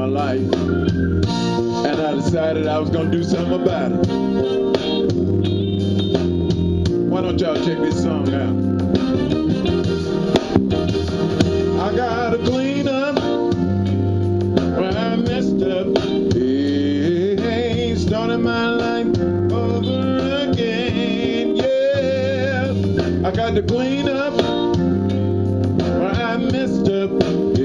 my life. And I decided I was going to do something about it. Why don't y'all check this song out? I gotta clean up where I messed up. Hey, started my life over again. Yeah, I got to clean up where I messed up.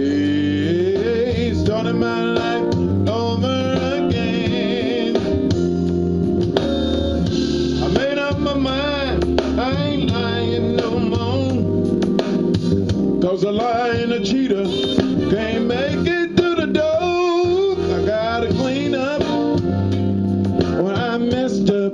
Cause a lie and a cheater can't make it to the door. I gotta clean up I messed up.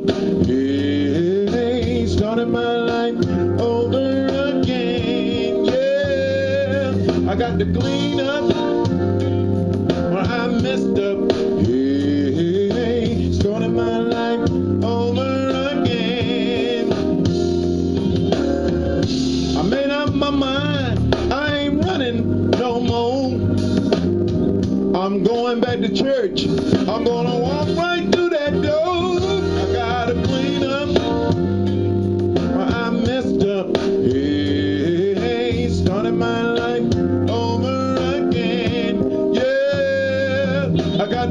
My life over again. Yeah, I got to clean messed up. Yeah, my life over again. I made up my mind. I ain't running no more. I'm going back to church. I'm gonna walk right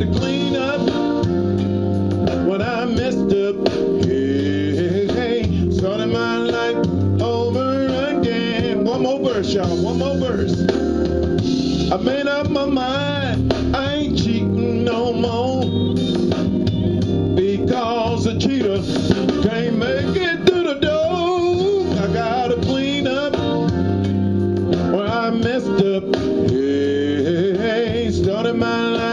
Yeah, to clean up when I messed up. Hey, started my life over again. One more verse, y'all. One more verse. I made up my mind. I ain't cheating no more. Because a cheater can't make it through the door. I gotta clean up where I messed up. Hey, started my life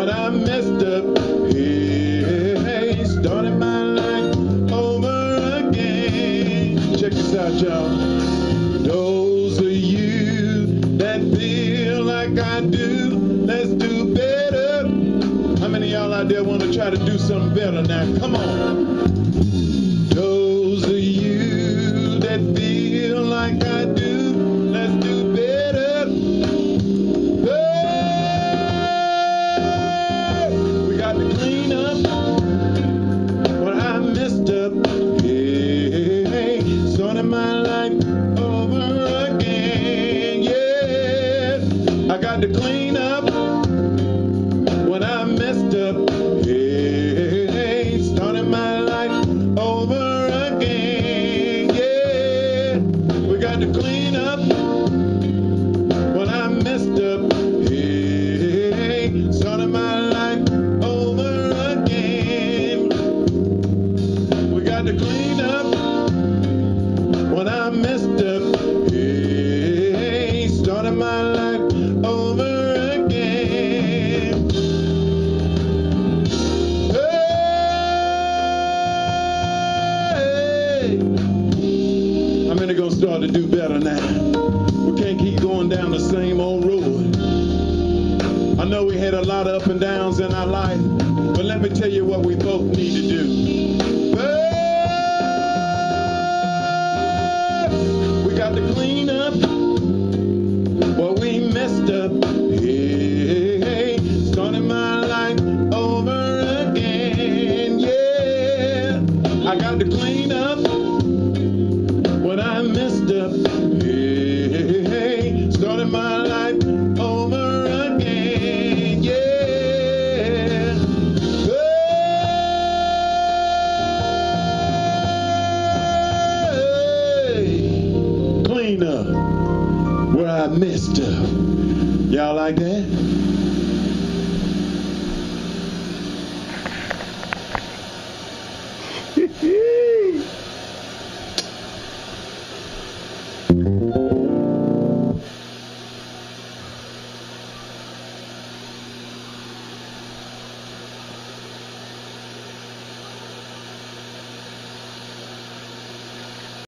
when I messed up. Hey, started my life over again. Check this out, y'all. Those of you that feel like I do, let's do better. How many y'all out there want to try to do something better now? Come on. Clean up I messed up. My life over again. We got to clean up start to do better now? We can't keep going down the same old road. I know we had a lot of up and downs in our life, but let me tell you what we both need to do. Hey, we got to clean up what we messed up. Hey, started my life over again. Yeah, I got to clean up what I messed messed up. Y'all like that? Yeah.